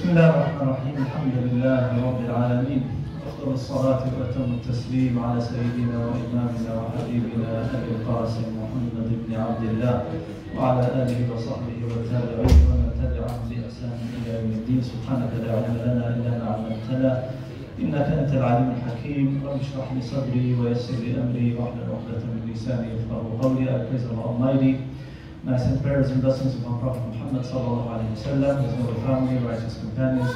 بسم الله الرحمن الرحيم. الحمد لله رب العالمين. أفضل الصلاة وأتم التسليم على سيدنا وإمامنا وحبيبنا أبي القاسم محمد بن عبد الله وعلى آله وصحبه والتابعين ومن تبعهم بإحسان إلى يوم الدين. سبحانك لا علم لنا إلا ما علمتنا. إنك أنت العليم الحكيم. رب اشرح لي صدري ويسر لي أمري واحلل عقدة من لساني يفقهوا قولي. Allah Almighty I send prayers and blessings upon Prophet Muhammad sallallahu alayhi wa sallam, his noble family, righteous companions,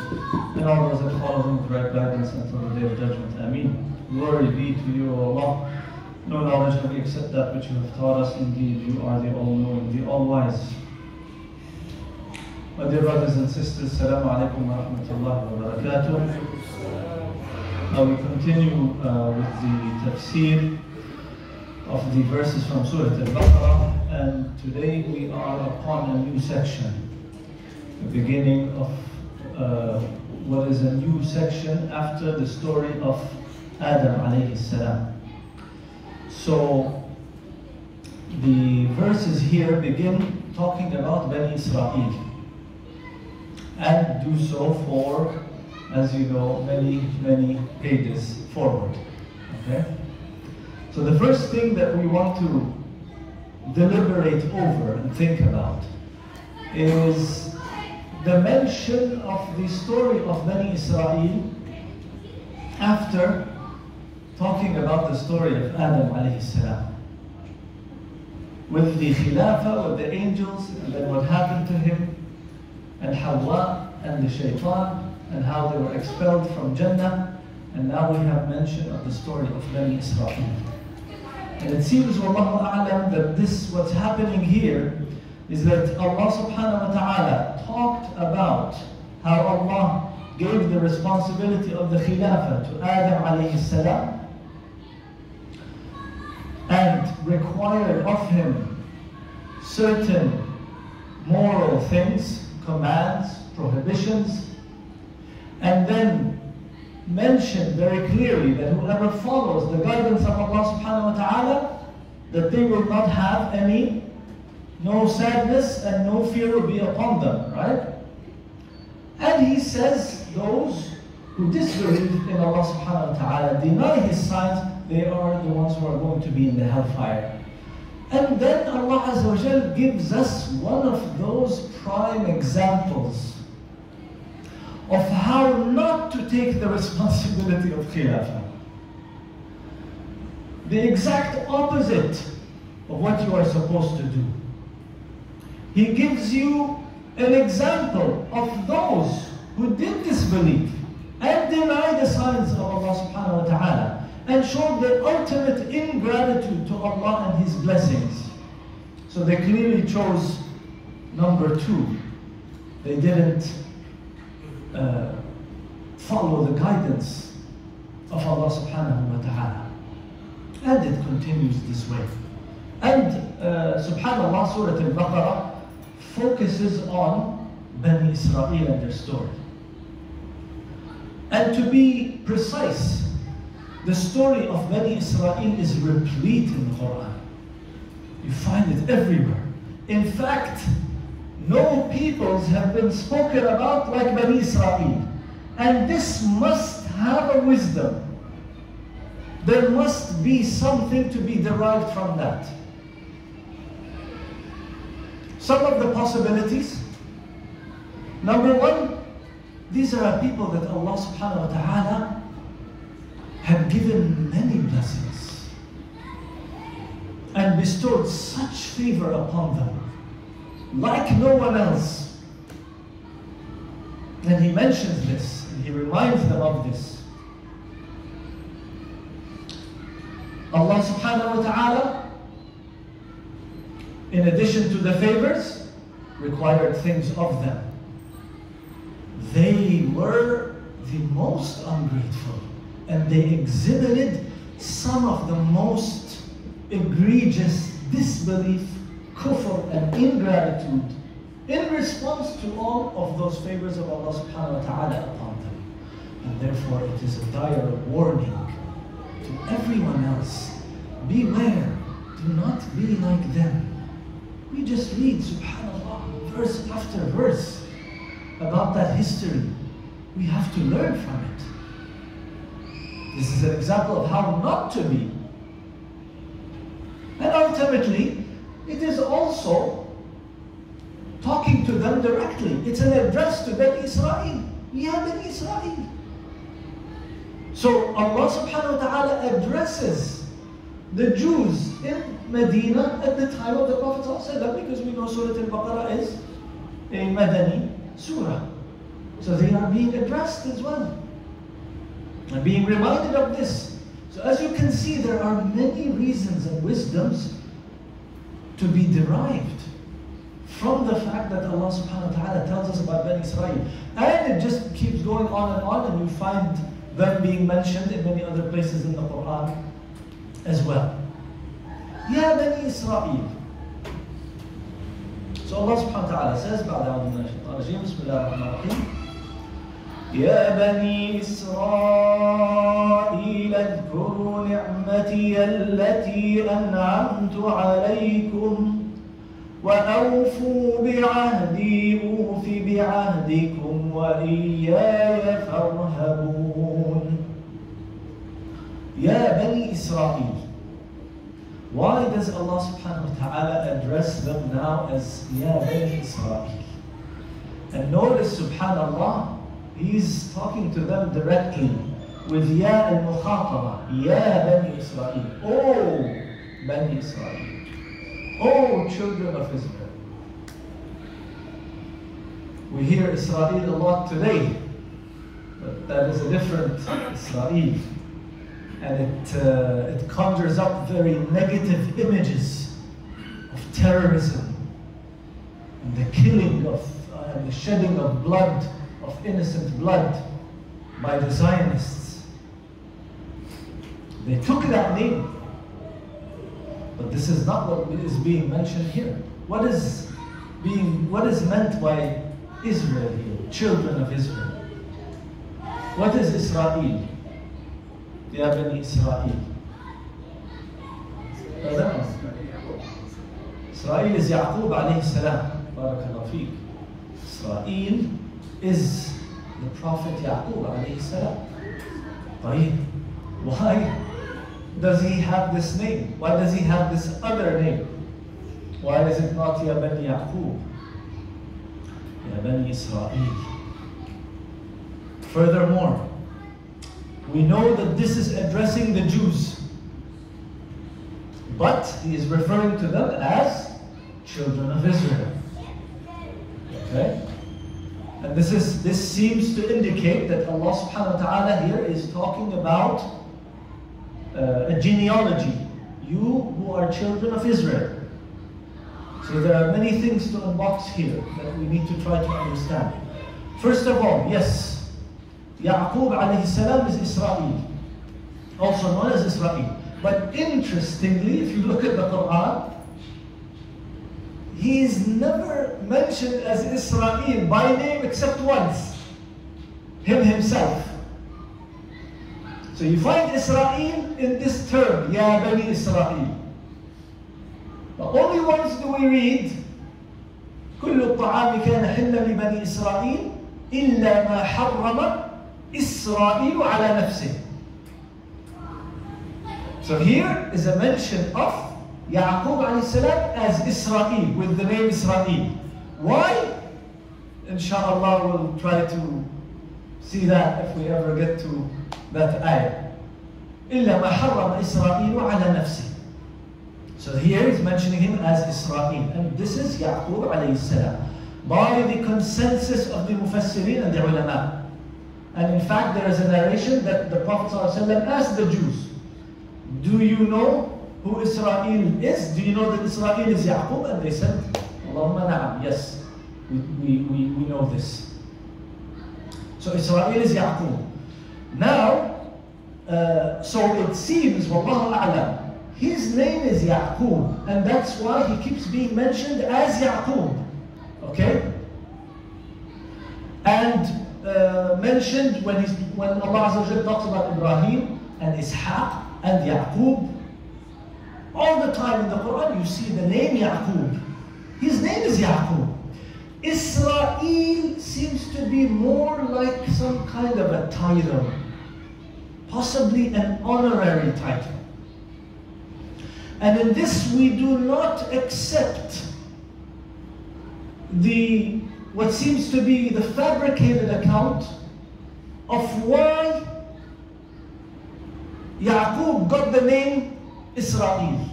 and all those that follow him with right guidance until the day of judgment. Ameen. Glory be to you, O Allah. No knowledge can we accept that which you have taught us. Indeed, you are the all-knowing, the all-wise. My dear brothers and sisters, Assalamu alaikum wa rahmatullahi wa barakatuh. Now we continue uh, with the tafsir of the verses from Surah Al-Baqarah and today we are upon a new section, the beginning of uh, what is a new section after the story of Adam alayhi salam. So the verses here begin talking about Bani Israel and do so for, as you know, many, many pages forward. Okay? So the first thing that we want to deliberate over and think about is the mention of the story of Bani Israel after talking about the story of Adam alayhi salam. With the Khilafah, with the angels, and then what happened to him, and Hawa and the Shaitan, and how they were expelled from Jannah, and now we have mention of the story of Bani Israel. And it seems, Wallahu A'lam, that this, what's happening here, is that Allah subhanahu wa ta'ala talked about how Allah gave the responsibility of the Khilafah to Adam alayhi salam and required of him certain moral things, commands, prohibitions, and then mentioned very clearly that whoever follows the guidance of Allah subhanahu wa ta'ala, that they will not have any, no sadness and no fear will be upon them, right? And he says those who disbelieve in Allah subhanahu wa ta'ala, deny his signs, they are the ones who are going to be in the hellfire. And then Allah Azza wa gives us one of those prime examples of how not to take the responsibility of Khilafah. The exact opposite of what you are supposed to do. He gives you an example of those who did disbelieve and deny the signs of Allah subhanahu wa ta'ala and showed their ultimate ingratitude to Allah and His blessings. So they clearly chose number two. They didn't uh, follow the guidance of Allah subhanahu wa ta'ala. And it continues this way. And uh, subhanAllah, Surah Al-Baqarah focuses on Bani Israel and their story. And to be precise, the story of Bani Israel is replete in the Quran. You find it everywhere. In fact, no peoples have been spoken about like Bani Israel. And this must have a wisdom. There must be something to be derived from that. Some of the possibilities. Number one, these are people that Allah subhanahu wa ta'ala had given many blessings and bestowed such favor upon them like no one else. And he mentions this, and he reminds them of this. Allah subhanahu wa ta'ala, in addition to the favors, required things of them. They were the most ungrateful, and they exhibited some of the most egregious disbelief kufr and ingratitude in response to all of those favors of Allah subhanahu wa ta'ala upon them. And therefore it is a dire warning to everyone else. Beware, do not be like them. We just read subhanAllah, verse after verse, about that history, we have to learn from it. This is an example of how not to be. And ultimately, it is also talking to them directly. It's an address to Bani Israel. Ya Bani Israel. So Allah subhanahu wa ta'ala addresses the Jews in Medina at the time of the Prophet because we know Surah Al-Baqarah is a Madani surah. So they are being addressed as well. And being reminded of this. So as you can see, there are many reasons and wisdoms to be derived from the fact that Allah subhanahu wa ta'ala tells us about Bani Israel. And it just keeps going on and on, and you find them being mentioned in many other places in the Quran as well. Ya Bani Israel. So Allah subhanahu wa ta'ala says, بعد أعوذ من الشيطان الرجيم بسم الله الرحمن الرحيم يا بني إسرائيل اذكروا نعمتي التي أنعمت عليكم وأوفوا بعهدي أوف بعهدكم وإياي فارهبون يا بني إسرائيل Why does Allah subhanahu wa ta'ala address them now as Ya Bani Israel? And notice subhanallah, He's talking to them directly with Ya al-Mukhataba, Ya Bani Israel. Oh, Bani Israel. Oh, children of Israel. We hear Israel a lot today, but that is a different Israel. And it, uh, it conjures up very negative images of terrorism and the killing of uh, and the shedding of blood, of innocent blood by the Zionists. They took that name. But this is not what is being mentioned here. What is being what is meant by Israel here, children of Israel? What is Israel? They are in Israel. Israel is Yaqub alayhi salam. Israel is the Prophet Yaqub Why? Why does he have this name? Why does he have this other name? Why is it not Ya Bani Yaqub? Ya Bani Israel. Furthermore, we know that this is addressing the Jews. But he is referring to them as children of Israel. Okay? And this is this seems to indicate that Allah subhanahu wa ta'ala here is talking about uh, a genealogy. You who are children of Israel. So there are many things to unbox here that we need to try to understand. First of all, yes, Yaqub alayhi salam is Israel, also known as Israel. But interestingly, if you look at the Quran, he is never mentioned as Israel by name except once, him himself. So you find Israel in this term, Ya Bani Israel. But only once do we read, كل الطعام كان حلا لبني إسرائيل إلا ما حرم إسرائيل على نفسه. So here is a mention of Yaqub alayhi as Israel, with the name Israel. Why? Inshallah, we'll try to see that if we ever get to that ayah. إلا ما حرم إسرائيل على نفسه. So here he's mentioning him as Israel. And this is Yaqub alayhi salam. By the consensus of the Mufassirin and the ulama. And in fact, there is a narration that the Prophet ﷺ asked the Jews, Do you know who Israel is? Do you know that Israel is Yaqub? And they said, Allahumma na'am, yes, we, we, we, we know this. So Israel is Yaqub. Now, uh, so it seems, Wallahu A'lam, his name is Yaqub, and that's why he keeps being mentioned as Yaqub. Okay? And uh, mentioned when, he's, when Allah talks about Ibrahim and Ishaq and Yaqub. All the time in the Quran, you see the name Yaqub. His name is Yaqub. Israel seems to be more like some kind of a title, possibly an honorary title. And in this, we do not accept the what seems to be the fabricated account of why Yaqub got the name Israel,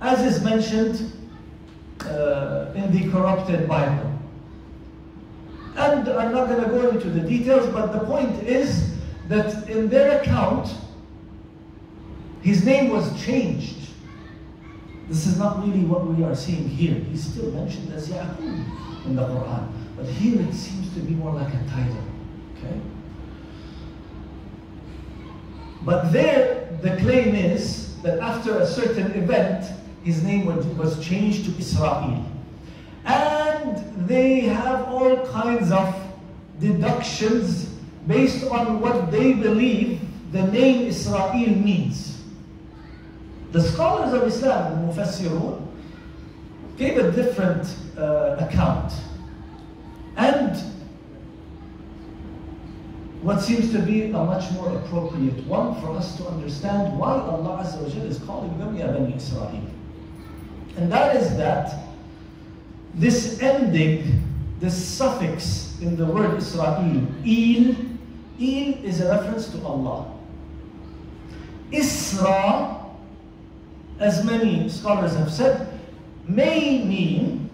as is mentioned uh, in the corrupted Bible. And I'm not going to go into the details, but the point is that in their account, his name was changed. This is not really what we are seeing here. He's still mentioned as Yaqub in the Quran. But here it seems to be more like a title. Okay? But there, the claim is that after a certain event, his name was changed to Israel. And they have all kinds of deductions based on what they believe the name Israel means. The scholars of Islam, Mufassirun, gave a different uh, account. And what seems to be a much more appropriate one for us to understand why Allah Azza wa is calling them Ya Bani Israel. And that is that this ending, this suffix in the word Israel, il, il is a reference to Allah. Isra, as many scholars have said, may mean,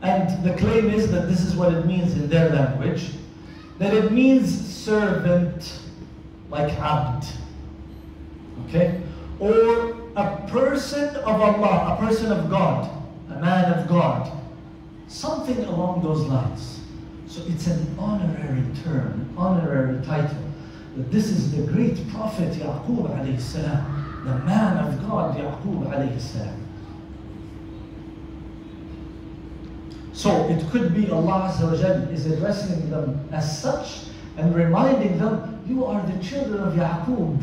and the claim is that this is what it means in their language, that it means servant, like abd. Okay? Or a person of Allah, a person of God, a man of God. Something along those lines. So it's an honorary term, an honorary title. That this is the great prophet Yaqub alayhi salam, the man of God Yaqub alayhi salam. So it could be Allah Azza is addressing them as such and reminding them, you are the children of Yaqub,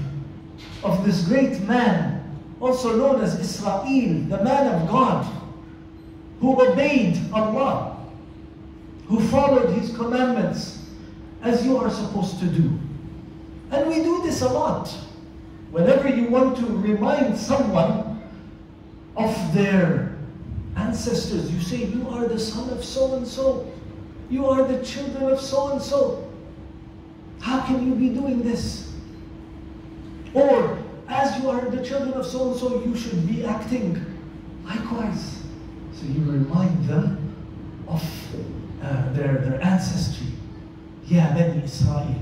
of this great man, also known as Israel, the man of God, who obeyed Allah, who followed his commandments as you are supposed to do. And we do this a lot. Whenever you want to remind someone of their ancestors, you say, You are the son of so and so. You are the children of so and so. How can you be doing this? Or, as you are the children of so and so, you should be acting likewise. So you remind them of uh, their, their ancestry. Yeah, Bani Israel.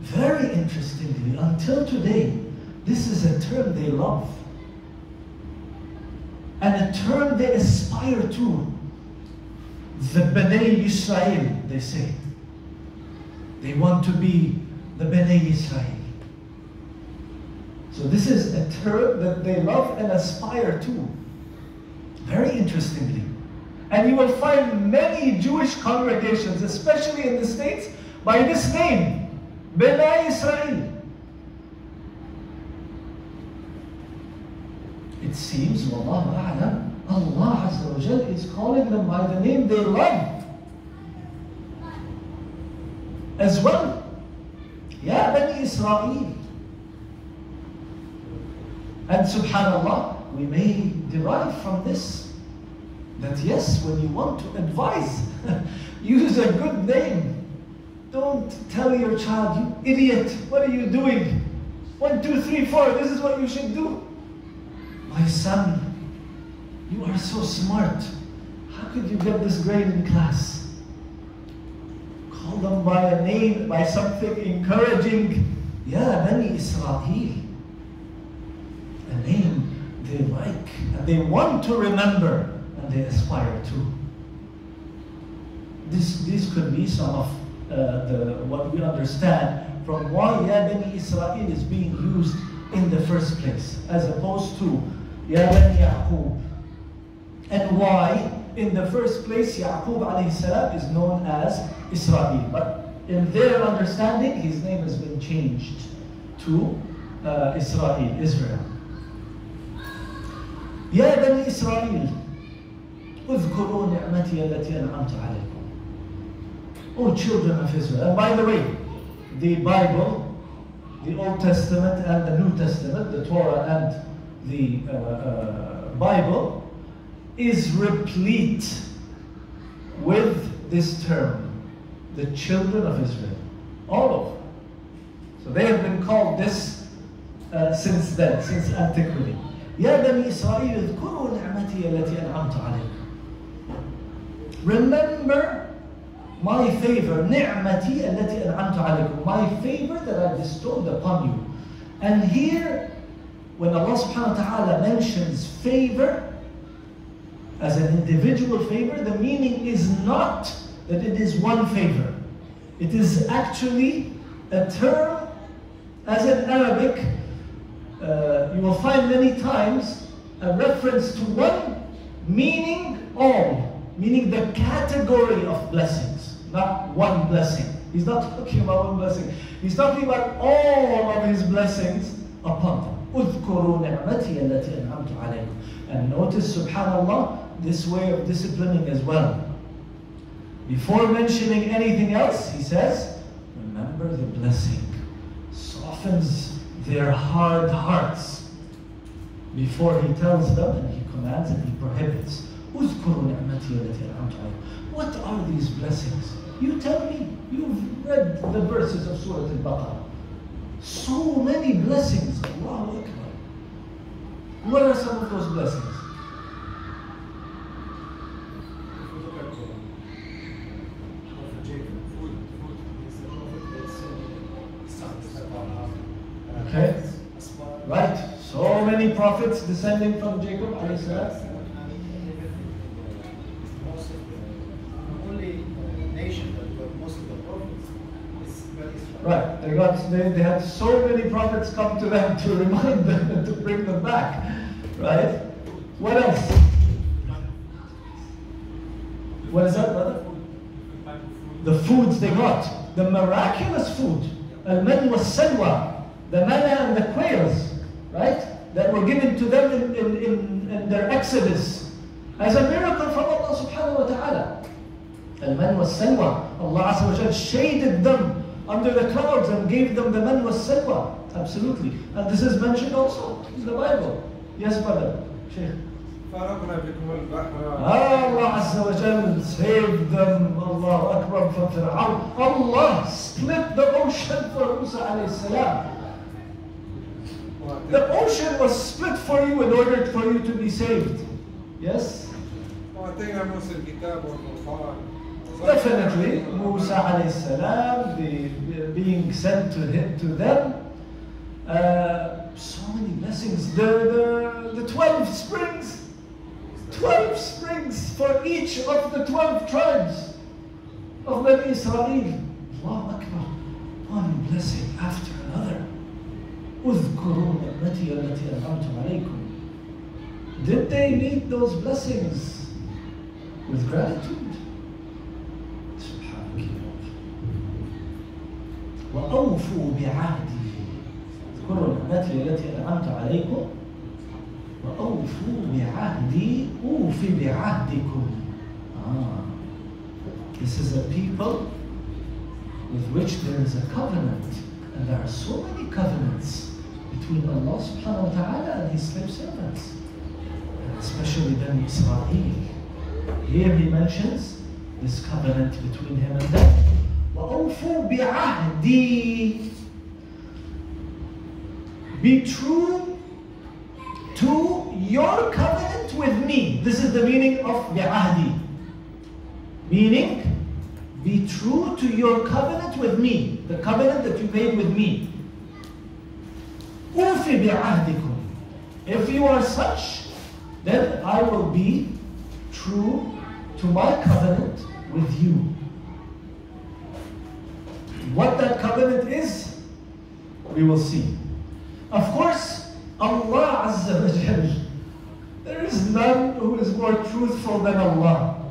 Very interestingly, until today, this is a term they love. And a term they aspire to. The Bnei Israel, they say. They want to be the Bnei Israel. So this is a term that they love and aspire to. Very interestingly. And you will find many Jewish congregations, especially in the States, by this name, Bnei Israel. It seems, A'lam, Allah Azza wa is calling them by the name they love. As well. Ya Bani Israel. And subhanAllah, we may derive from this that yes, when you want to advise, use a good name. Don't tell your child, you idiot, what are you doing? One, two, three, four, this is what you should do. My son, you are so smart. How could you get this grade in class? Call them by a name, by something encouraging. Ya Bani Israel. A name they like and they want to remember and they aspire to. This, this could be some of uh, the, what we understand from why Ya Bani Israel is being used in the first place, as opposed to Ya Bani Yaqub. And why, in the first place, Yaqub alayhi salam is known as Israel. But in their understanding, his name has been changed to uh, Israel, Israel. يا بني إسرائيل اذكروا نعمتي التي أنعمت عليكم O children of Israel. And by the way, the Bible, the Old Testament and the New Testament, the Torah and the uh, uh, Bible, is replete with this term, the children of Israel. All over. So they have been called this uh, since then, since antiquity. يا بني إسرائيل اذكروا نعمتي التي أنعمت عليكم. Remember my favor, نعمتي التي أنعمت عليكم. My favor that I bestowed upon you. And here, when Allah subhanahu wa ta'ala mentions favor, as an individual favor, the meaning is not that it is one favor. It is actually a term, as in Arabic, uh, you will find many times a reference to one meaning all, meaning the category of blessings, not one blessing. He's not talking about one blessing. He's talking about all of his blessings upon them. اذكروا نعمتي التي أنعمت عليكم. And notice, subhanAllah, this way of disciplining as well. Before mentioning anything else, he says, remember the blessing. Softens their hard hearts. Before he tells them and he commands and he prohibits. اذكروا نعمتي التي أنعمت عليكم. What are these blessings? You tell me. You've read the verses of Surah Al-Baqarah. So many blessings. Allahu Akbar. What are some of those blessings? Okay? Right? So many prophets descending from Jacob. alayhi salam. only nation that got most of the prophets is Bani Israel. Right. They they, had so many prophets come to them to remind them and to bring them back. Right? What else? What is that, brother? The foods they got. The miraculous food. Al-man was salwa. The manna and the quails. Right? That were given to them in, in, in, in their exodus. As a miracle from Allah subhanahu wa ta'ala. Al-man was salwa. Allah shaded them under the clouds and gave them the man was salwa. Absolutely. And this is mentioned also in the Bible. Yes, brother. Sheikh. Allah Azza wa Jal saved them, Allah Akbar from Fir'aun. Allah split the ocean for Musa alayhi salam. The ocean was split for you in order for you to be saved. Yes? واتينا موسى الكتاب والفرقان Definitely, Musa alayhi salam, the, the being sent to him, to them, uh, so many blessings. The, the, the 12 springs, 12 springs for each of the 12 tribes of Bani Israel. Allah Akbar. One blessing after another. اذكروا نعمتي التي أنعمت عليكم. Did they meet those blessings with gratitude? وأوفوا بعهدي اذكروا نعمتي التي أنعمت عليكم وأوفوا بعهدي أوف بعهدكم ah. This is a people with which there is a covenant and there are so many covenants between Allah subhanahu wa ta'ala and his slave servants especially Bani Israel here he mentions this covenant between him and them وأوفوا بعهدي Be true to your covenant with me. This is the meaning of bi'ahdi. Meaning, be true to your covenant with me. The covenant that you made with me. أوفي بعهدكم. If you are such, then I will be true to my covenant with you. What that covenant is, we will see. Of course, Allah Azza wa Jal, there is none who is more truthful than Allah.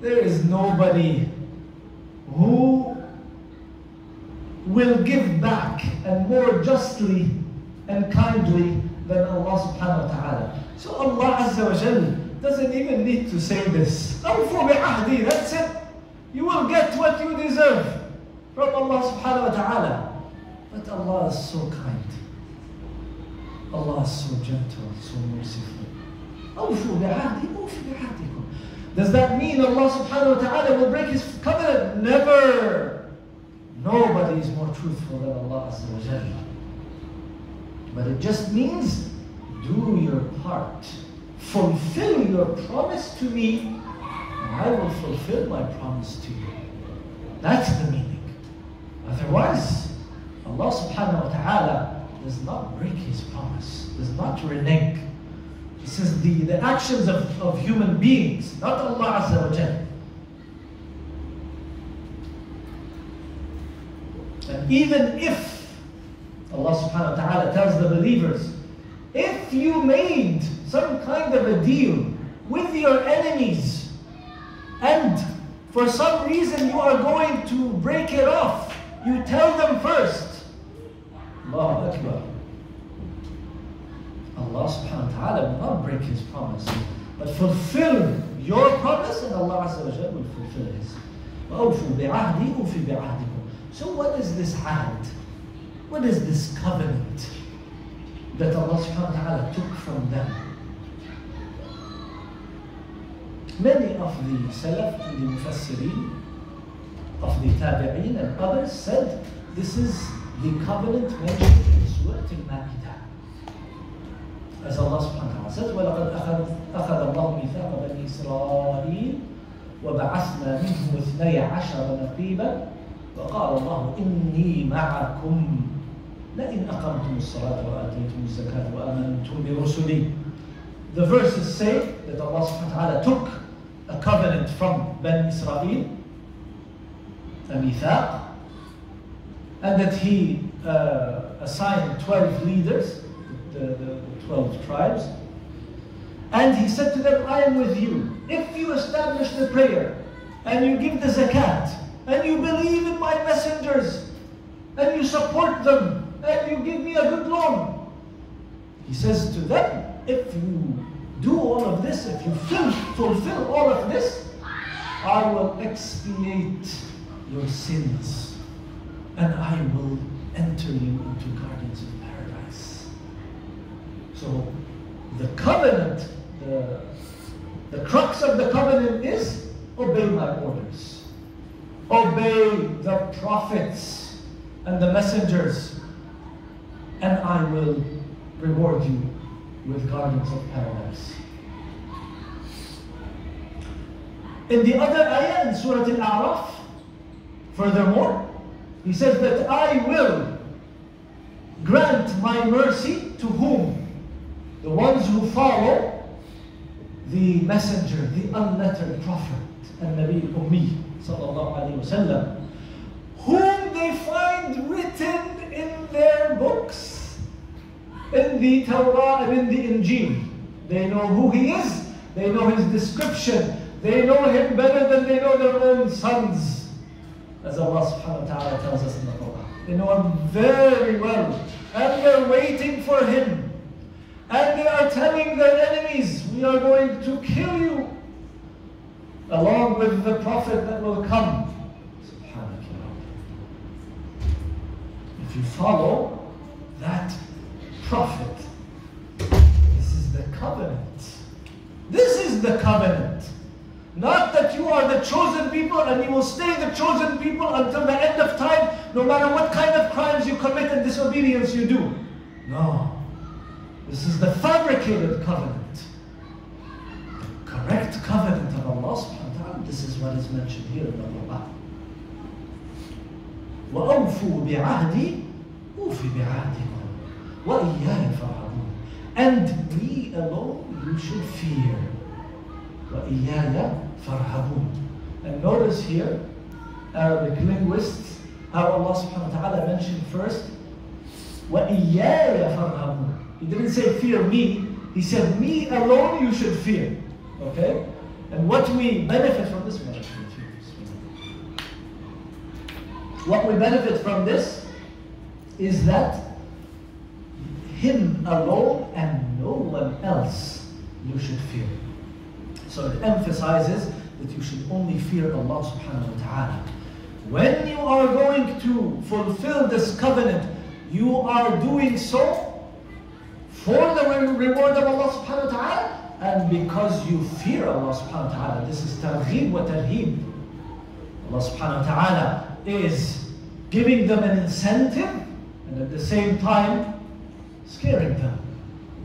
There is nobody who will give back and more justly and kindly than Allah subhanahu wa ta'ala. So Allah Azza wa Jal doesn't even need to say this. That's it. You will get what you deserve from Allah subhanahu wa ta'ala. But Allah is so kind. Allah is so gentle, so merciful. Does that mean Allah subhanahu wa ta'ala will break his covenant? Never! Nobody is more truthful than Allah wa But it just means do your part. Fulfill your promise to me, and I will fulfill my promise to you. That's the meaning. Otherwise, Allah subhanahu wa ta'ala does not break his promise, does not renege. This is the, the actions of, of human beings, not Allah Azza wa Jalla. And even if Allah subhanahu wa ta'ala tells the believers, if you made some kind of a deal with your enemies and for some reason you are going to break it off, you tell them first. Allah Akbar. Allah subhanahu wa ta'ala will not break his promise, but fulfill your promise and Allah will fulfill his. So what is this ahd? What is this covenant that Allah subhanahu wa ta'ala took from them? Many of the Salaf and the Mufassirin of the Tabi'een and others said this is the covenant mentioned in Surah Al-Ma'idah. As Allah subhanahu wa ta'ala says, وَلَقَدْ أَخَذ, اللَّهُ مِيثَاقَ بَنِي إِسْرَائِيلَ وَبَعَثْنَا مِنْهُمُ اثْنَيَ عَشَرَ نَقِيبًا وقال الله إني معكم لئن أقمتم الصلاة وآتيتم الزكاة وآمنتم برسلي The verses say that Allah subhanahu wa ta'ala took a covenant from Ben Israel, mithaq, and that he uh, assigned 12 leaders, the, the 12 tribes, and he said to them, I am with you. If you establish the prayer, and you give the zakat, and you believe in my messengers, and you support them, and you give me a good loan. He says to them, if you do all of this, if you fulfill all of this, I will expiate your sins, and I will enter you into gardens of paradise. So the covenant, the, the crux of the covenant is obey my orders. Obey the prophets and the messengers, and I will reward you with gardens of paradise. In the other ayah in Surah Al-A'raf, furthermore, he says that I will grant my mercy to whom? The ones who follow the messenger, the unlettered prophet, and Nabi Ummi, sallallahu alayhi wasallam, whom they find written in their books, in the Torah and in the Injil. They know who he is, they know his description, they know him better than they know their own sons. As Allah subhanahu wa ta'ala tells us in the Quran. They know him very well. And they're waiting for him. And they are telling their enemies, we are going to kill you. Along with the Prophet that will come. If you follow that Prophet, this is the covenant. This is the covenant. Not that you are the chosen people and you will stay the chosen people until the end of time, no matter what kind of crimes you commit and disobedience you do. No. This is the fabricated covenant. The correct covenant of Allah subhanahu wa ta'ala. This is what is mentioned here in the Quran. وَأَوْفُوا بِعَهْدِي أُوفِ بِعَهْدِكُمْ وَإِيَّايَ فَارْهَبُونَ And me alone you should fear. وَإِيَّايَ فَارْهَبُونَ And notice here, Arabic linguists, how Allah subhanahu wa ta'ala mentioned first, وَإِيَّايَ فَارْهَبُونَ He didn't say fear me, he said me alone you should fear. Okay? And what we benefit from this, what we benefit from this is that him alone and no one else you should fear. So it emphasizes that you should only fear Allah subhanahu wa ta'ala. When you are going to fulfill this covenant, you are doing so for the reward of Allah subhanahu wa ta'ala and because you fear Allah subhanahu wa ta'ala. This is targhib wa tarhib. Allah subhanahu wa ta'ala is giving them an incentive and at the same time scaring them.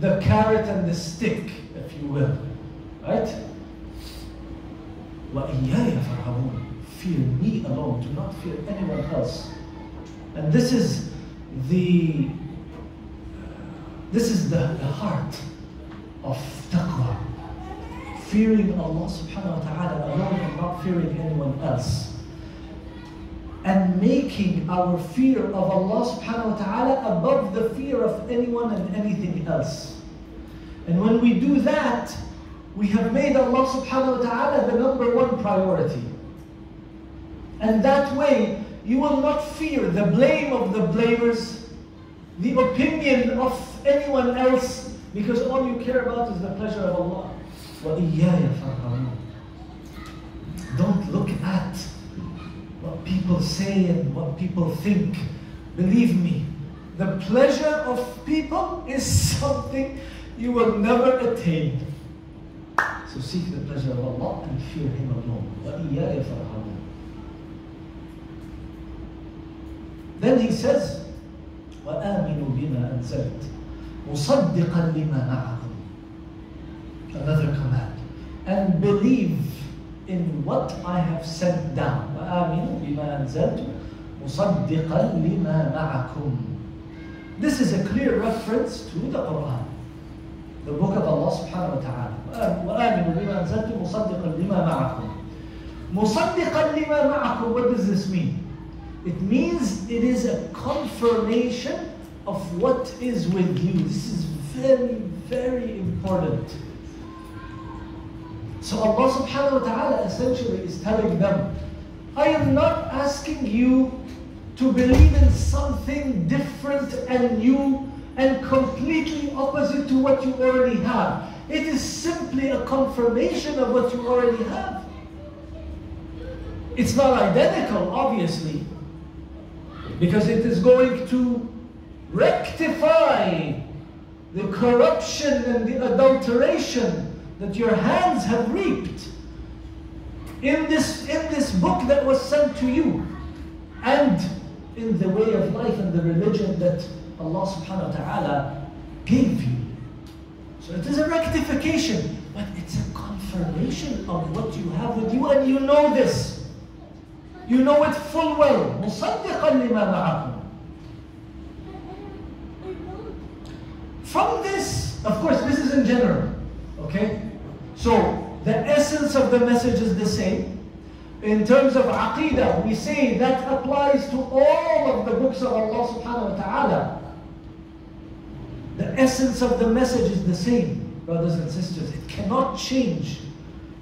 The carrot and the stick, if you will. Right? وَإِيَّايَ فَارْهَبُونَ Fear me alone, do not fear anyone else. And this is the this is the, the heart of taqwa. Fearing Allah subhanahu wa ta'ala alone and not fearing anyone else. And making our fear of Allah subhanahu wa ta'ala above the fear of anyone and anything else. And when we do that, we have made Allah subhanahu wa ta'ala the number one priority. And that way, you will not fear the blame of the blamers, the opinion of anyone else, because all you care about is the pleasure of Allah. Don't look at what people say and what people think. Believe me, the pleasure of people is something you will never attain. So seek the pleasure of Allah and fear Him alone. وَإِيَّايَ فَارْهَبُونَ Then he says, وآمنوا بما أنزلت مصدقا لما معكم. Another command. And believe in what I have sent down. وآمنوا بما أنزلت مصدقا لما معكم. This is a clear reference to the Quran. The book of Allah subhanahu wa ta'ala. وآمنوا بما أنزلت مصدقا لما معكم. مصدقا لما معكم. What does this mean? It means it is a confirmation of what is with you. This is very, very important. So Allah subhanahu wa ta'ala essentially is telling them, I am not asking you to believe in something different and new and completely opposite to what you already have. It is simply a confirmation of what you already have. It's not identical, obviously, because it is going to rectify the corruption and the adulteration that your hands have reaped in this, in this book that was sent to you and in the way of life and the religion that Allah subhanahu wa ta'ala gave you. So it is a rectification, but it's a confirmation of what you have with you, and you know this. You know it full well. From this, of course, this is in general. Okay? So the essence of the message is the same. In terms of aqidah, we say that applies to all of the books of Allah subhanahu wa ta'ala. The essence of the message is the same, brothers and sisters. It cannot change.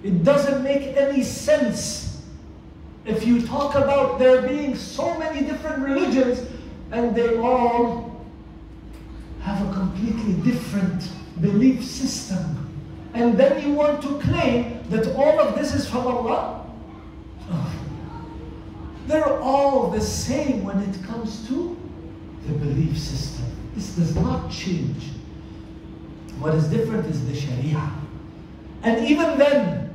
It doesn't make any sense if you talk about there being so many different religions and they all have a completely different belief system. And then you want to claim that all of this is from Allah? Oh. They're all the same when it comes to the belief system. This does not change. What is different is the Sharia. And even then,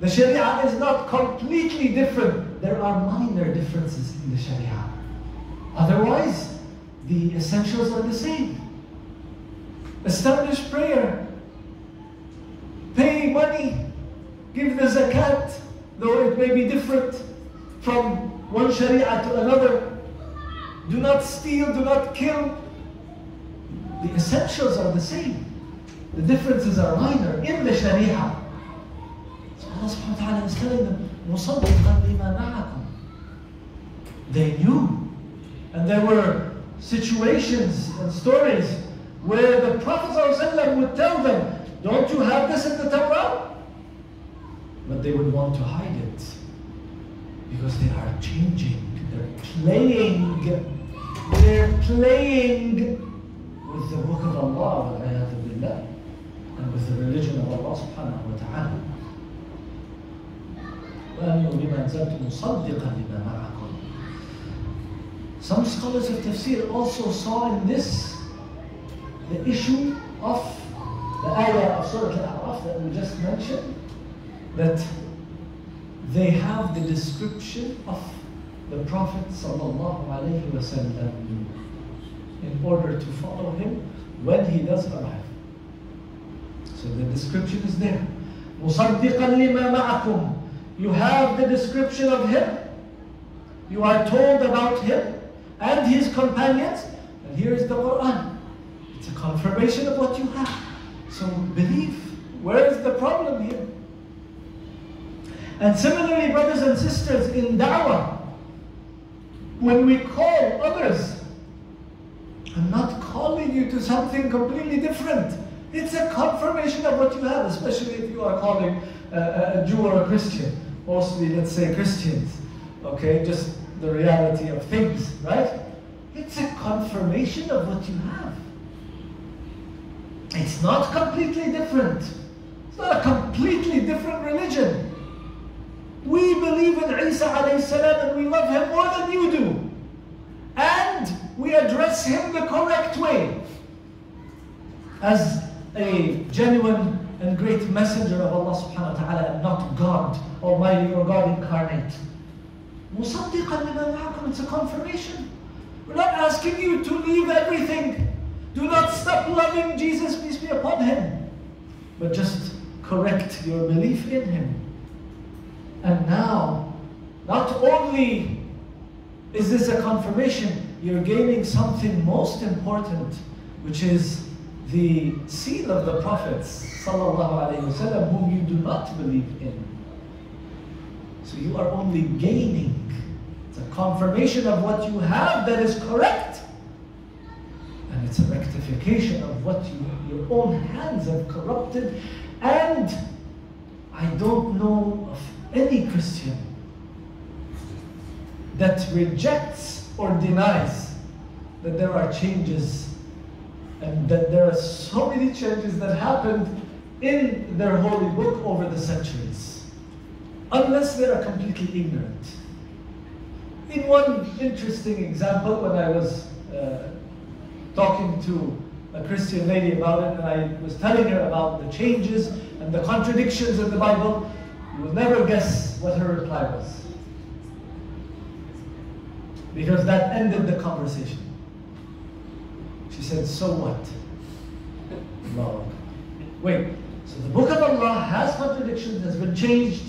the Sharia is not completely different. There are minor differences in the Sharia. Otherwise, the essentials are the same. Establish prayer. Pay money. Give the zakat, though it may be different from one Sharia to another Do not steal, do not kill. The essentials are the same. The differences are minor in the Sharia. So Allah subhanahu wa ta'ala is telling them, مُصَدِّقًا لِمَا مَعَكُمْ They knew. And there were situations and stories where the Prophet ﷺ would tell them, don't you have this in the Torah? But they would want to hide it because they are changing. They're playing. they're playing with the book of Allah billah, and with the religion of Allah subhanahu wa ta'ala. Some scholars of tafsir also saw in this the issue of the ayah of Surah Al-A'raf that we just mentioned, that they have the description of the Prophet sallallahu alaihi wasallam in order to follow him when he does arrive. So the description is there. مصدقا لما معكم. You have the description of him. You are told about him and his companions. And here is the Quran. It's a confirmation of what you have. So believe. Where is the problem here? And similarly, brothers and sisters, in da'wah, when we call others, I'm not calling you to something completely different. It's a confirmation of what you have, especially if you are calling a, a Jew or a Christian. Mostly, let's say Christians. Okay, just the reality of things, right? It's a confirmation of what you have. It's not completely different. It's not a completely different religion. We believe in Isa alayhi and we love him more than you do. And we address him the correct way. As a genuine and great messenger of Allah subhanahu wa ta'ala and not God, Almighty or God incarnate. It's a confirmation. We're not asking you to leave everything. Do not stop loving Jesus, peace be upon him. But just correct your belief in him. And now, not only is this a confirmation, you're gaining something most important, which is the seal of the prophets, وسلم, whom you do not believe in. So you are only gaining. It's a confirmation of what you have that is correct. And it's a rectification of what you, your own hands have corrupted. And I don't know of any Christian that rejects or denies that there are changes and that there are so many changes that happened in their holy book over the centuries, unless they are completely ignorant. In one interesting example, when I was uh, talking to a Christian lady about it, and I was telling her about the changes and the contradictions in the Bible, you will never guess what her reply was. Because that ended the conversation. She said, So what? Allah. Wait, so the book of Allah has contradictions, has been changed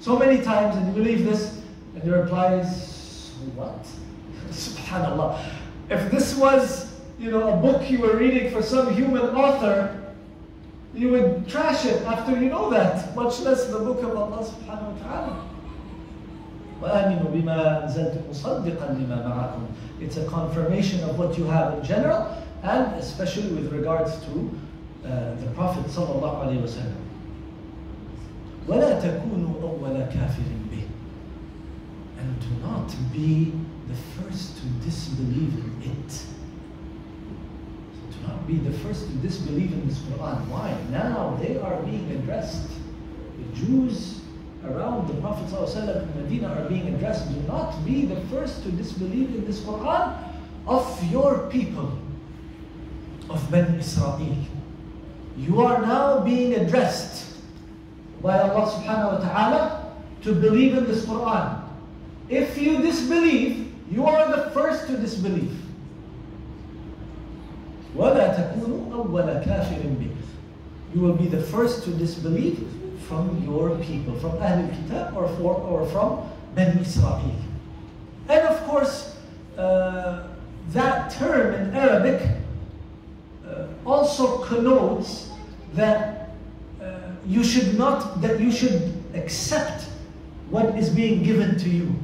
so many times, and you believe this, and your reply is, So what? Subhanallah. If this was, you know, a book you were reading for some human author, you would trash it after you know that, much less the book of Allah subhanahu wa ta'ala. وآمنوا بما أنزلت مصدقا لما معكم. It's a confirmation of what you have in general, and especially with regards to uh, the Prophet صلى الله عليه وسلم. ولا تكونوا أول كافر به. And do not be the first to disbelieve in it. Be the first to disbelieve in this Quran. Why? Now they are being addressed. The Jews around the Prophet ﷺ in Medina are being addressed. Do not be the first to disbelieve in this Quran of your people, of Bani Israel. You are now being addressed by Allah subhanahu wa ta'ala to believe in this Quran. If you disbelieve, you are the first to disbelieve. وَلَا تَكُونُوا أَوَّلَ كَافِرٍ بِهِ You will be the first to disbelieve from your people, from Ahl al-Kitab or, for, or from Bani Israel. And of course, uh, that term in Arabic uh, also connotes that uh, you should not, that you should accept what is being given to you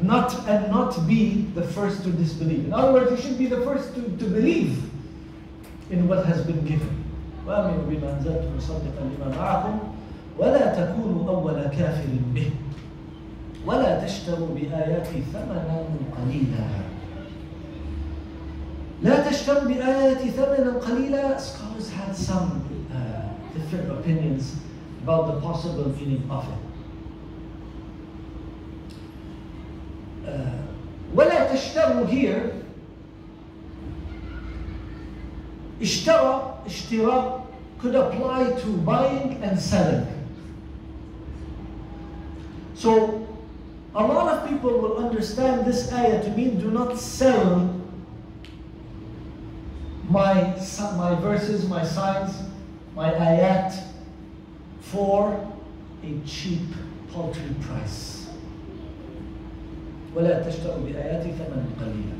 Not and not be the first to disbelieve. In other words, you should be the first to, to believe in what has been given. وآمنوا بما أنزلت مصدقا لما معكم ولا تكونوا أول كافر به ولا تشتروا بآياتي ثمنا قليلا لا تشتروا بآياتي ثمنا قليلا Scholars had some uh, different opinions about the possible meaning of it. ولا تشتروا here اشترى اشتراء could apply to buying and selling. So a lot of people will understand this ayah to mean do not sell my, my verses, my signs, my ayat for a cheap paltry price. ولا تشتروا بآياتي ثمنا قليلا.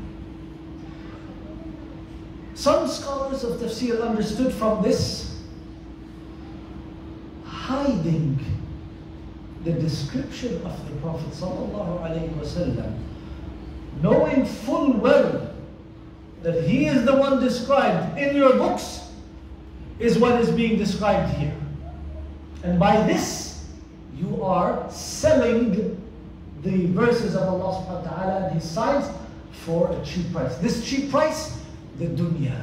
Some scholars of tafsir understood from this hiding the description of the Prophet sallallahu alaihi wasallam, knowing full well that he is the one described in your books, is what is being described here. And by this, you are selling the verses of Allah subhanahu wa ta'ala and His signs for a cheap price. This cheap price, the dunya.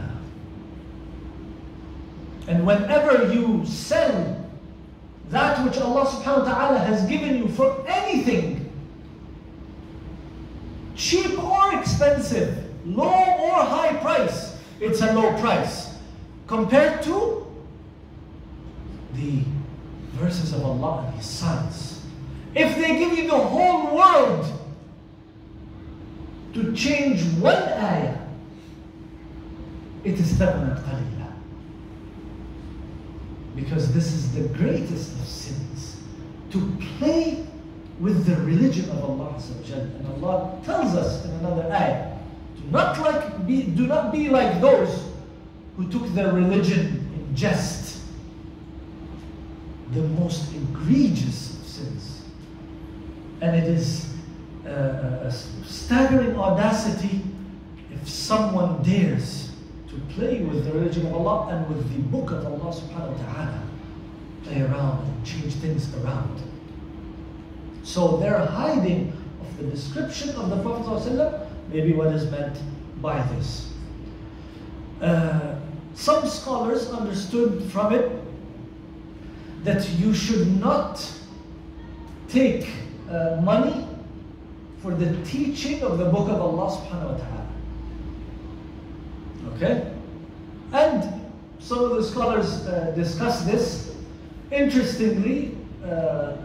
And whenever you sell that which Allah subhanahu wa ta'ala has given you for anything, cheap or expensive, low or high price, it's a low price. Compared to the verses of Allah and His signs. If they give you the whole world to change one ayah, it is ثمنا قليلا. Because this is the greatest of sins. To play with the religion of Allah And Allah tells us in another ayah, do not, like be, do not be like those who took their religion in jest. The most egregious of sins. And it is a, a staggering audacity if someone dares to play with the religion of Allah and with the book of Allah subhanahu wa ta'ala. Play around and change things around. So their hiding of the description of the Prophet maybe what is meant by this. Uh, some scholars understood from it that you should not take uh, money for the teaching of the book of Allah subhanahu wa ta'ala. Okay? And some of the scholars uh, discuss this. Interestingly, uh,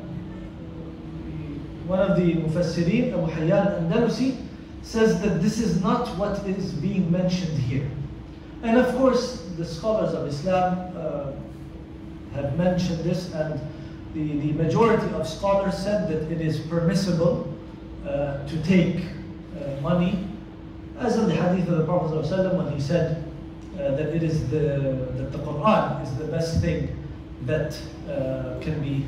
one of the Mufassirin, Abu Hayyan Andalusi, says that this is not what is being mentioned here. And of course, the scholars of Islam uh, have mentioned this, and the, the majority of scholars said that it is permissible uh, to take uh, money, as in the hadith of the Prophet ﷺ when he said uh, that it is the that the Quran is the best thing that uh, can be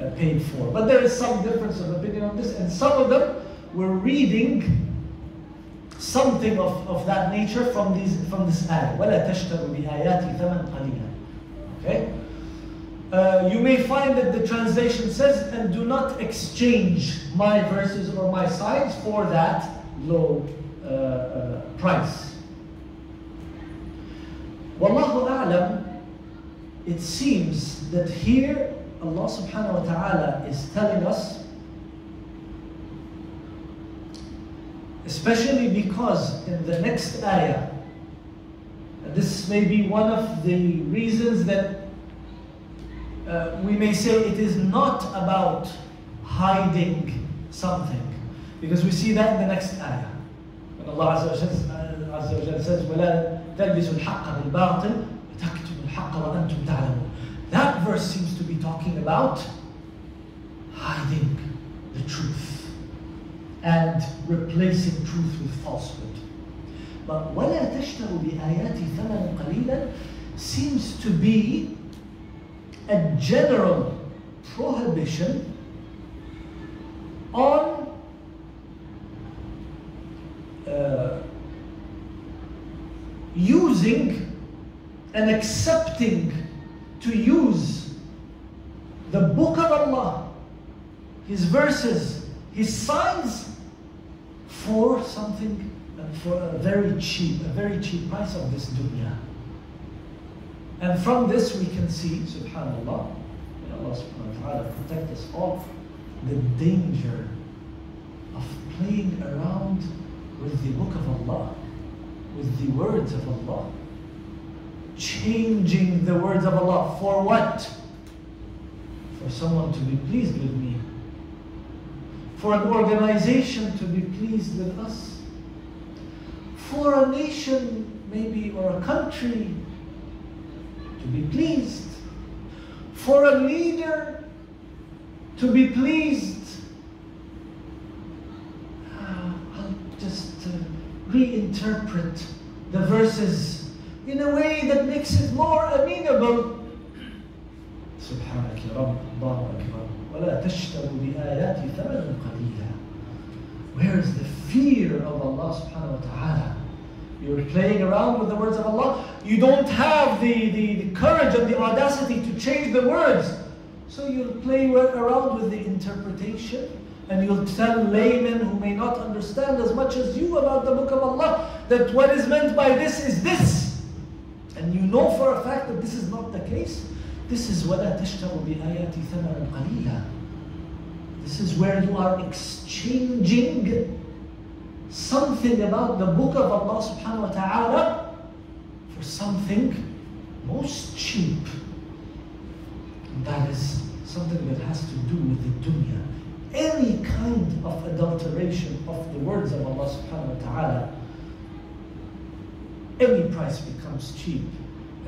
uh, paid for. But there is some difference of opinion on this, and some of them were reading something of, of that nature from these from this ayah. وَلَا تَشْتَرُوا بِآيَاتِ ثَمَنْ قَلِيلًا Okay? Uh, you may find that the translation says, and do not exchange my verses or my signs for that low uh, uh, price. Wallahu a'lam, it seems that here Allah subhanahu wa ta'ala is telling us Especially because in the next ayah, this may be one of the reasons that uh, we may say it is not about hiding something. Because we see that in the next ayah. When Allah Azza wa Jalla says, وَلَا تَلْبِسُوا الْحَقَّ بِالْبَاطِلِ وَتَكْتُمُوا الْحَقَّ وَأَنْتُمْ تَعْلَمُونَ That verse seems to be talking about hiding the truth and replacing truth with falsehood. But وَلَا تَشْتَرُوا بِآيَاتِ ثَمَنًا قَلِيلًا seems to be a general prohibition on uh, using and accepting to use the book of Allah, His verses, His signs for something, uh, for a very cheap, a very cheap price of this dunya. And from this we can see, subhanAllah, may Allah subhanahu wa ta'ala protect us all, the danger of playing around with the book of Allah, with the words of Allah. Changing the words of Allah. For what? For someone to be pleased with me. For an organization to be pleased with us. For a nation, maybe, or a country to be pleased. For a leader to be pleased. Ah, I'll just uh, reinterpret the verses in a way that makes it more amenable. سبحانك يا رب الله أكبر ولا تشتروا بآياتي ثمنا قليلا Where is the fear of Allah subhanahu wa ta'ala? You're playing around with the words of Allah. You don't have the, the, the courage and the audacity to change the words. So you'll play around with the interpretation and you'll tell laymen who may not understand as much as you about the book of Allah that what is meant by this is this. And you know for a fact that this is not the case. This is وَلَا تَشْتَرُوا بِآيَاتِ ثَمَنًا قَلِيلًا This is where you are exchanging something about the book of Allah subhanahu wa ta'ala for something most cheap. And that is something that has to do with the dunya. Any kind of adulteration of the words of Allah subhanahu wa ta'ala, any price becomes cheap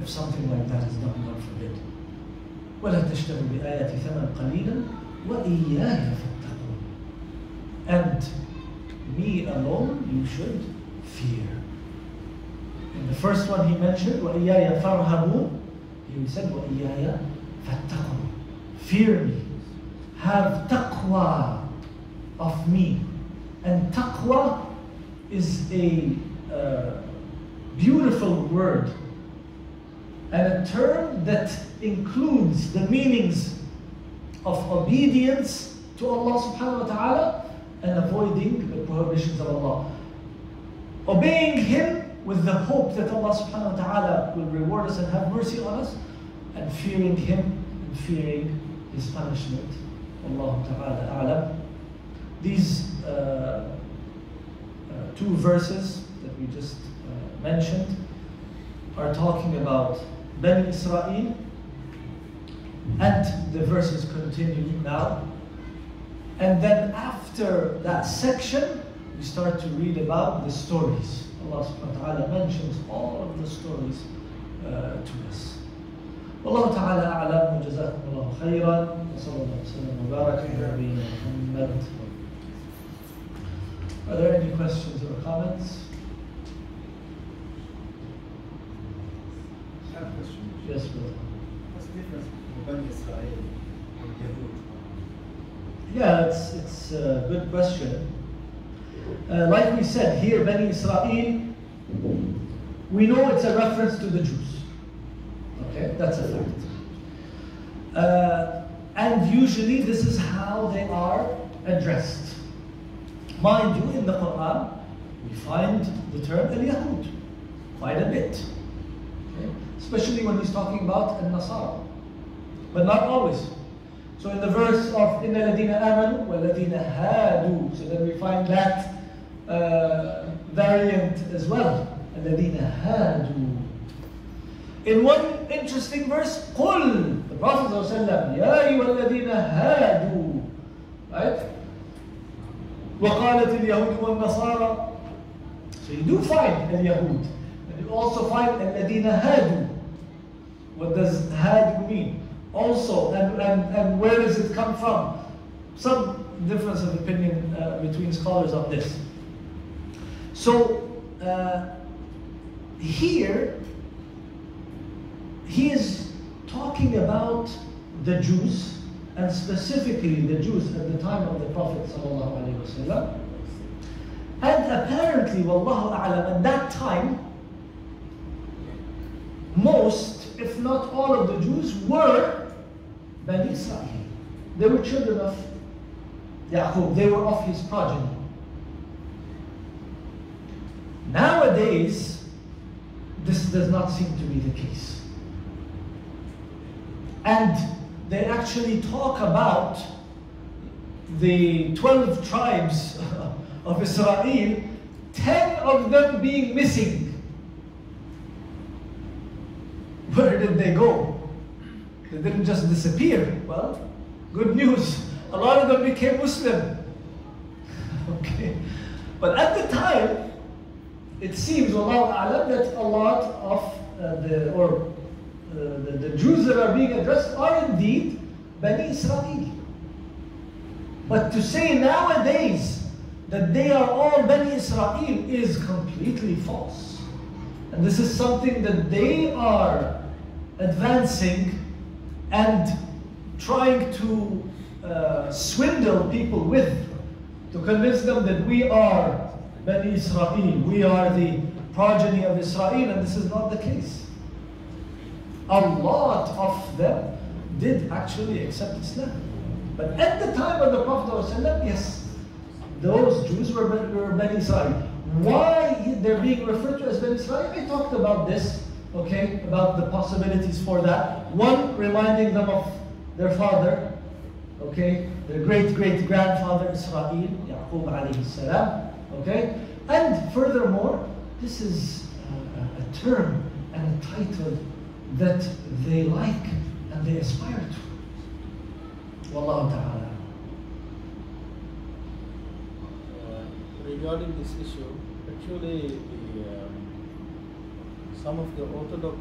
if something like that is done, God forbid. ولا تشتروا بآياتي ثمنا قليلا وإياي فاتقون And me alone you should fear. In the first one he mentioned وإياي فارهبون he said وإياي فاتقون Fear me. Have taqwa of me. And taqwa is a uh, beautiful word and a term that includes the meanings of obedience to Allah subhanahu wa ta'ala and avoiding the prohibitions of Allah. Obeying Him with the hope that Allah subhanahu wa ta'ala will reward us and have mercy on us, and fearing Him and fearing His punishment. Allah ta'ala a'lam. These uh, uh, two verses that we just uh, mentioned are talking about Bani Israel and the verses continue now. And then after that section, we start to read about the stories. Allah subhanahu wa ta'ala mentions all of the stories uh, to us. والله تعالى أعلم وجزاكم الله خيرا وصلى الله وسلم وبارك على نبينا محمد Are there any questions or comments? I have a question. Yes, brother. What's the difference between Bani Israel and Yahud? Yeah, it's, it's a good question. Uh, like we said here, Bani Israel, we know it's a reference to the Jews. Okay, that's a fact. Uh, and usually this is how they are addressed. Mind you, in the Quran, we find the term al-Yahud quite a bit. Okay? Especially when he's talking about al-Nasara. But not always. So in the verse of إِنَّ الَّذِينَ آمَنُوا وَالَّذِينَ هَادُوا So then we find that uh, variant as well. الَّذِينَ هَادُوا In one interesting verse, قُلْ The Prophet ﷺ يَا أَيُّهَا الَّذِينَ هَادُوا Right? وقالت اليهود والنصارى So you do find اليهود and you also find الذين هادوا What does hadu mean? Also, and, and, and where does it come from? Some difference of opinion uh, between scholars on this. So, uh, here, he is talking about the Jews, and specifically the Jews at the time of the Prophet. And apparently, wallahu a'lam, at that time, most, if not all of the Jews were Bani Israel. They were children of Yaqub, they were of his progeny. Nowadays, this does not seem to be the case. And they actually talk about the 12 tribes of Israel, 10 of them being missing. Where did they go? They didn't just disappear. Well, good news. A lot of them became Muslim. okay. But at the time, it seems, Allah that a lot of uh, the, or uh, the, the Jews that are being addressed are indeed Bani Israel. But to say nowadays that they are all Bani Israel is completely false. And this is something that they are advancing and trying to uh, swindle people with to convince them that we are Bani Israel, we are the progeny of Israel, and this is not the case. A lot of them did actually accept Islam. But at the time of the Prophet yes, those Jews were, were Bani Israel. Why they're being referred to as Bani Israel? I talked about this, okay, about the possibilities for that. One, reminding them of their father, okay, their great great grandfather Israel, Yaqub alayhi salam, okay, and furthermore, this is a, a term and a title that they like and they aspire to. Wallahu ta'ala. Uh, regarding this issue, actually, the, um, some of the Orthodox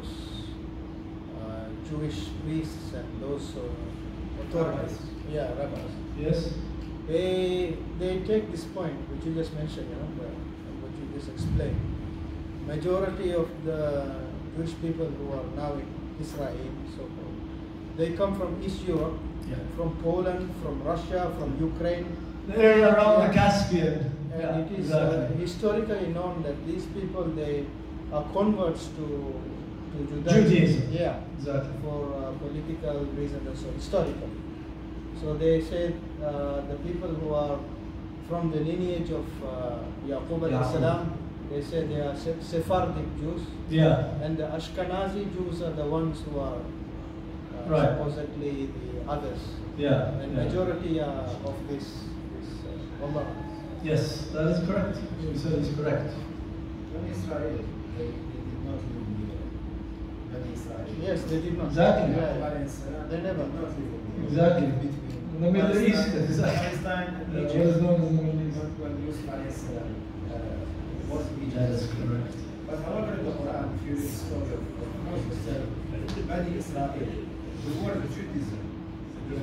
uh, Jewish priests and those uh, authorities, yeah, rabbis, Yes? they they take this point which you just mentioned, you know, what you just explained. Majority of the Jewish people who are now in Israel, so called, they come from East Europe, Yeah. from Poland, from Russia, from Ukraine, The area around the Caspian. and Yeah, it is uh, historically known that these people they are converts to to Judaism. Judaism. Yeah, Exactly. for uh, political reasons and so historical. So they said uh, the people who are from the lineage of uh, Yaqub alayhi Yaqub. salam, they say they are Sephardic Jews, Yeah. and the Ashkenazi Jews are the ones who are uh, Right. supposedly the others. Yeah. And yeah. majority uh, of this, this uh, Yes, that is correct. You said it's correct. When Israel, Yes, they did not. Exactly. Yeah. They never not. Exactly. Between the Middle East. Palestine, Egypt. Uh, was known as the Middle East. But When use Palestine, uh, uh was Egypt. That is correct. But however, in the Quran, if you read the story of Moses, Bani Israel, the word of Judaism, uh,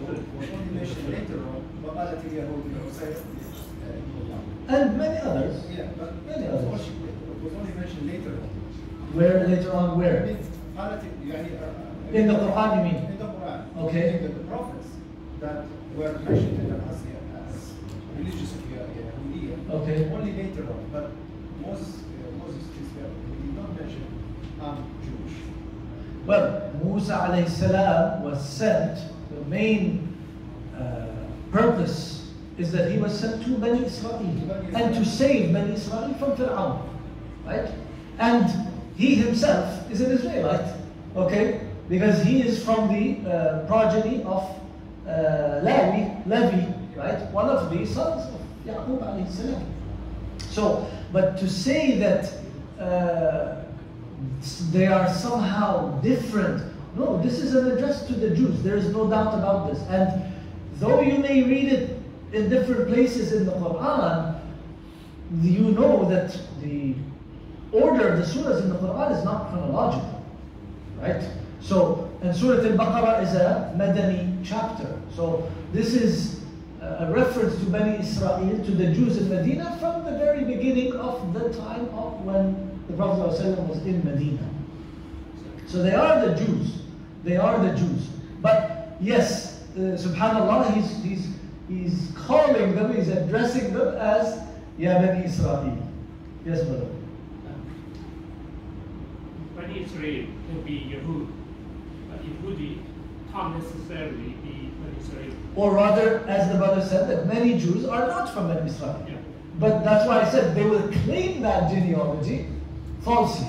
and many others. Yeah, but many others was only mentioned later on. Where later on? Where? In the Quran, you mean? In the Quran. Okay. In the prophets that were mentioned in the Asia as religious Yahudiyya. Okay. Only later on, but Moses, uh, Moses he did not mention I'm Jewish. Well, Musa alayhi salam was sent. The main uh, purpose is that he was sent to Bani Israel and to save Bani Israel from Fir'aun. Right? And he himself is an Israelite. Okay? Because he is from the uh, progeny of uh, Levi, Levi, right? One of the sons of Yaqub alayhi salam. So, but to say that uh, they are somehow different, no, this is an address to the Jews. There is no doubt about this. And though you may read it in different places in the Quran, you know that the order of the surahs in the Quran is not chronological, right? So, and Surah Al-Baqarah is a Madani chapter. So this is a reference to Bani Israel, to the Jews in Medina from the very beginning of the time of when the Prophet ﷺ was in Medina. So they are the Jews. They are the Jews. But yes, uh, subhanAllah, he's, he's, he's calling them, he's addressing them as Ya Bani Israel. Yes, brother. Bani Israel can be Yahud, but Yehudi can't necessarily be Bani Israel. Or rather, as the brother said, that many Jews are not from Bani Israel. Yeah. But that's why I said they will claim that genealogy falsely.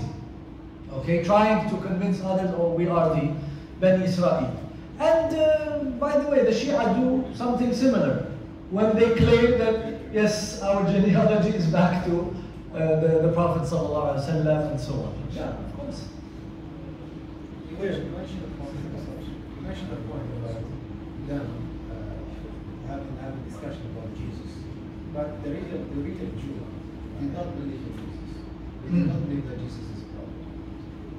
Okay, trying to convince others, oh, we are the Bani Israel. And uh, by the way, the Shia do something similar when they claim that yes, our genealogy is back to uh, the, the Prophet sallallahu alaihi wasallam and so on. Yeah, You mentioned, a point, you mentioned a point about them uh, having, having discussion about Jesus. But the real, the real Jew did not believe in Jesus. He did not believe that Jesus is a prophet.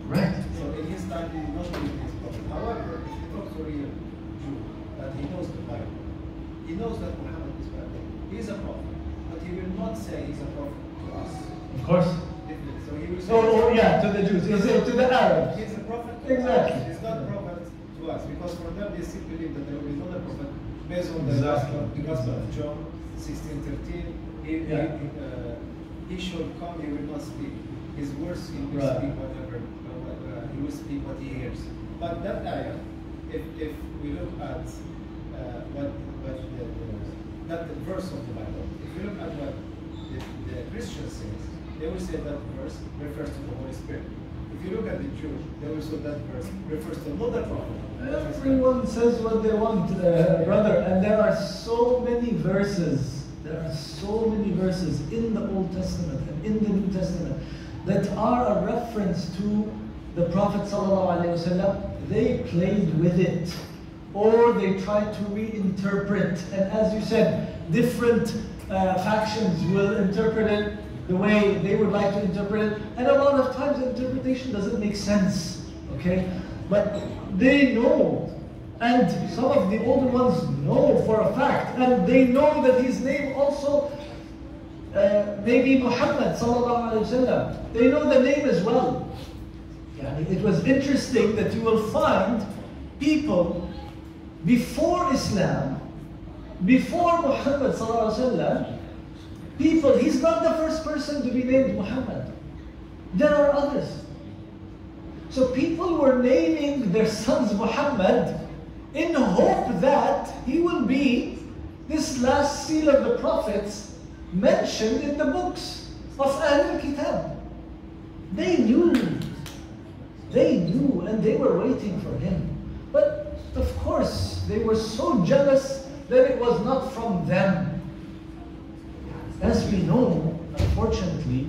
Right. So in his time, he did not believe he is a prophet. However, if you talk to a real Jew, that he knows the Bible, he knows that Muhammad is prophet. He is a prophet, but he will not say he's a prophet to us. Of course. So he will say. So oh, yeah, to the Jews, to the Arabs? Exactly. us. He's not a prophet to us because for them they still believe that there will be another prophet based on the Exactly. gospel, the gospel of John 16, 13. He, Yeah. he, uh, he should come, he will not speak. His words, he will Right. speak whatever, uh, he will speak what he hears. But that ayah, if, if we look at uh, what, what the, the, that the verse of the Bible, if you look at what the, the Christian says, they will say that verse refers to the Holy Spirit. If you look at the Jew, they say that verse refers to another prophet. Everyone says what they want, uh, brother, and there are so many verses. There are so many verses in the Old Testament and in the New Testament that are a reference to the Prophet. They played with it, or they tried to reinterpret. And as you said, different uh, factions will interpret it the way they would like to interpret it, and a lot of times the interpretation doesn't make sense. Okay, but they know, and some of the older ones know for a fact, and they know that his name also uh, maybe Muhammad wasallam. They know the name as well. Yani it was interesting that you will find people before Islam, before Muhammad wasallam, people. He's not the first person to be named Muhammad. There are others. So people were naming their sons Muhammad in hope that he will be this last seal of the prophets mentioned in the books of Ahlul Kitab. They knew. They knew and they were waiting for him. But of course, they were so jealous that it was not from them. As we know, unfortunately,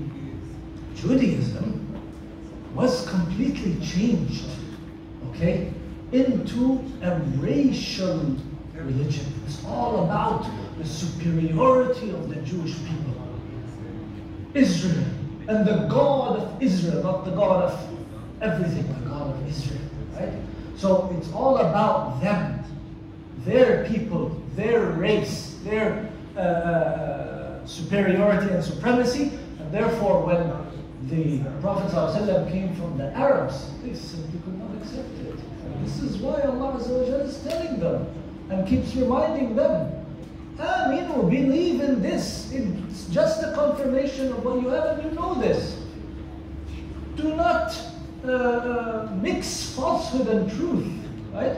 Judaism was completely changed, okay, into a racial religion. It's all about the superiority of the Jewish people. Israel and the God of Israel, not the God of everything, the God of Israel, right? So it's all about them, their people, their race, their uh, superiority and supremacy, and therefore when the Prophet ﷺ came from the Arabs, they simply could not accept it. This is why Allah is telling them and keeps reminding them, Aminu, believe in this. It's just a confirmation of what you have and you know this. Do not uh, uh, mix falsehood and truth, right?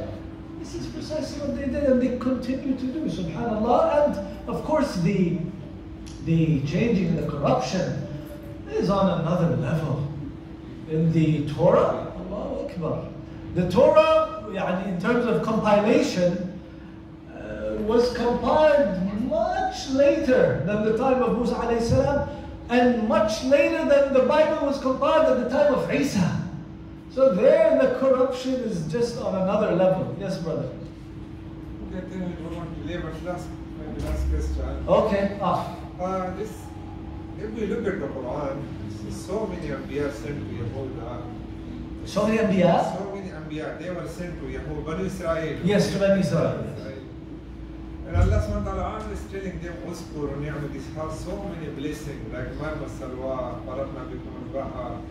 This is precisely what they did and they continue to do, subhanAllah. And of course the, the changing and the corruption is on another level. In the Torah, Allahu Akbar. The Torah, in terms of compilation, uh, was compiled much later than the time of Musa salam, and much later than the Bible was compiled at the time of Isa. So there the corruption is just on another level. Yes, brother. Okay, then we to labor. Okay. Uh, this, if we look at the Quran, so many Anbiya sent to Yehuda. So many Anbiya? So many Anbiya, they were sent to Yehud, Banu Israel. Yes, to Bani Israel. And Allah subhanahu wa ta'ala is telling them, Uskur ni'matis, have so many blessings, like Marma Salwa, Baratna bikum al-Bahar.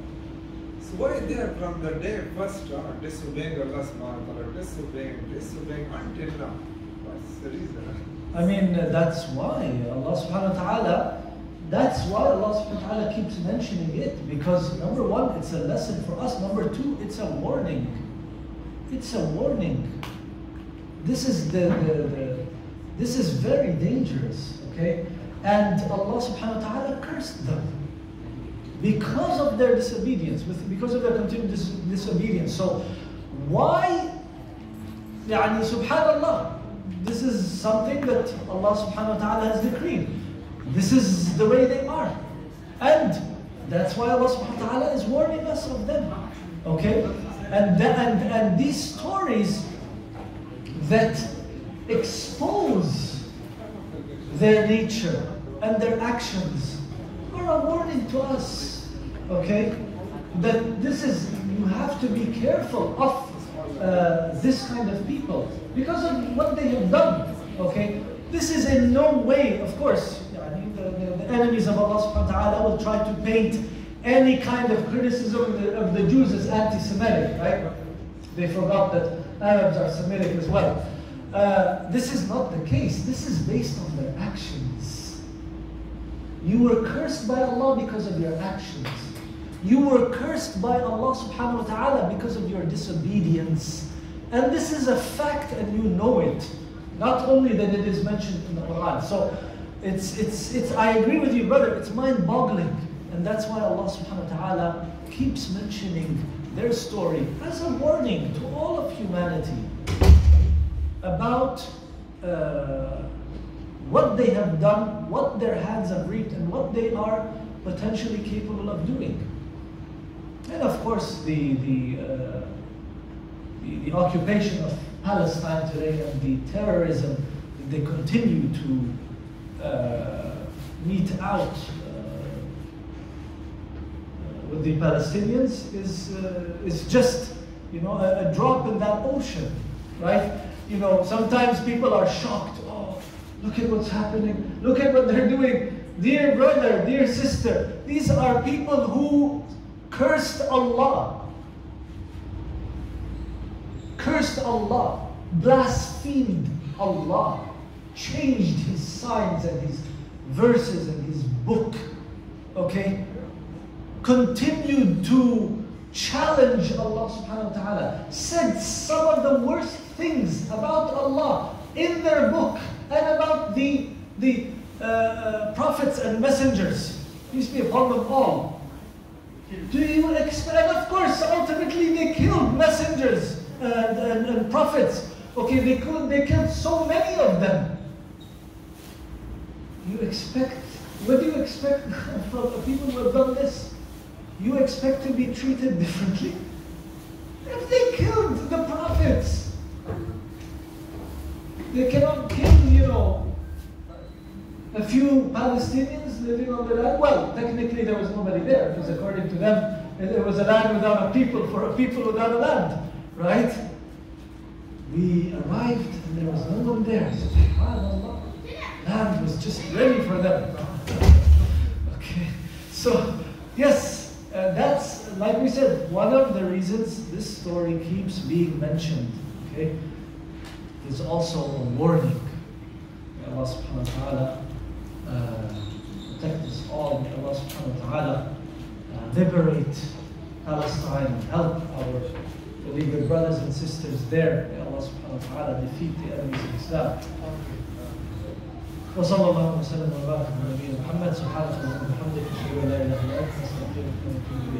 So why they are from the day first start disobeying Allah subhanahu wa ta'ala, disobeying, disobeying until now? What's the reason? I mean, uh, that's why Allah subhanahu wa ta'ala, that's why Allah subhanahu wa ta'ala keeps mentioning it. Because number one, it's a lesson for us. Number two, it's a warning. It's a warning. This is the, the, the this is very dangerous, okay? And Allah subhanahu wa ta'ala cursed them because of their disobedience, with, because of their continued dis- disobedience. So why يعني سبحان Allah. this is something that Allah subhanahu wa ta'ala has decreed. This is the way they are. And that's why Allah subhanahu wa ta'ala is warning us of them. Okay? And, the, and, and these stories that expose their nature and their actions are a warning to us. Okay? That this is, you have to be careful of uh, this kind of people because of what they have done. Okay, this is in no way, of course, the, the, the, enemies of Allah subhanahu wa ta'ala will try to paint any kind of criticism of the, of the Jews as anti-Semitic, right? They forgot that Arabs are Semitic as well. Uh, this is not the case. This is based on their actions. You were cursed by Allah because of your actions. You were cursed by Allah subhanahu wa ta'ala because of your disobedience. And this is a fact and you know it. Not only that it is mentioned in the Quran. So it's, it's, it's, I agree with you, brother, it's mind boggling. And that's why Allah subhanahu wa ta'ala keeps mentioning their story as a warning to all of humanity about uh, what they have done, what their hands have reaped, and what they are potentially capable of doing. And of course, the, the, uh, the, the occupation of Palestine today and the terrorism they continue to uh, mete out uh, with the Palestinians is, uh, is just you know, a, a drop in that ocean, right? You know, sometimes people are shocked. Oh, look at what's happening. Look at what they're doing. Dear brother, dear sister, these are people who cursed Allah. Cursed Allah, blasphemed Allah, changed his signs and his verses and his book. Okay? Continued to challenge Allah subhanahu wa ta'ala, said some of the worst things about Allah in their book and about the, the uh, uh, prophets and messengers. Peace be upon them all. Do you expect? Of course, ultimately they killed messengers uh, and, and, and prophets. Okay, they killed, they killed so many of them. You expect, what do you expect from the people who have done this? You expect to be treated differently? If they killed the prophets, they cannot kill, you know, a few Palestinians living on the land. Well, technically there was nobody there, because according to them, it was a land without a people for a people without a land, right? We arrived and there was no one there. SubhanAllah. Land was just ready for them. Okay, so yes, uh, that's like we said, one of the reasons this story keeps being mentioned. Okay, is also a warning. Allah subhanahu wa ta'ala protect us all. May Allah subhanahu wa ta'ala uh, liberate Palestine and help our beleaguered brothers and sisters there. May Allah subhanahu wa ta'ala defeat the enemies of Islam. وصلى الله وسلم وبارك على نبينا محمد سبحانك اللهم وبحمدك اشهد ان لا اله الا انت نستغفرك ونتوب اليك